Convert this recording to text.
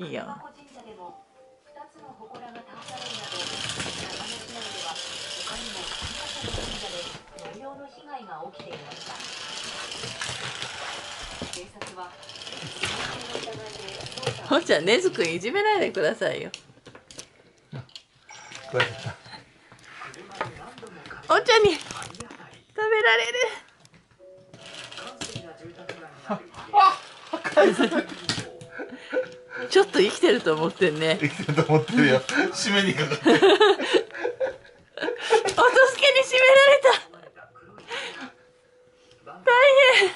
いいやん。ほんちゃんねずくんいじめないでくださいよ。おんちゃんに食べられる。あっちょっと生きてると思ってんね。生きてると思ってるよ。締めにかかってお助けに締められた。大変。